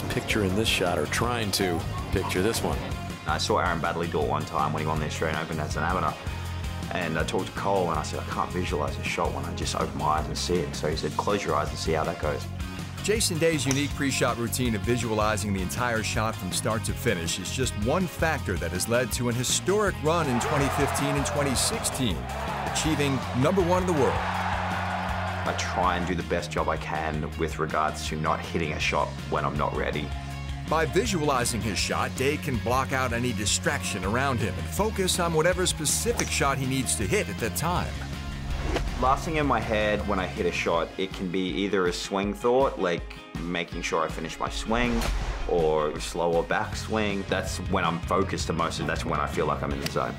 he's picturing this shot or trying to picture this one. I saw Aaron Baddeley do it one time when he won the Australian Open as an amateur. And I talked to Cole and I said, I can't visualize a shot when I just open my eyes and see it. So he said, close your eyes and see how that goes. Jason Day's unique pre-shot routine of visualizing the entire shot from start to finish is just one factor that has led to an historic run in 2015 and 2016, achieving number one in the world. I try and do the best job I can with regards to not hitting a shot when I'm not ready. By visualizing his shot, Day can block out any distraction around him and focus on whatever specific shot he needs to hit at that time. Last thing in my head when I hit a shot, it can be either a swing thought, like making sure I finish my swing, or slower backswing. That's when I'm focused the most, and that's when I feel like I'm in the zone.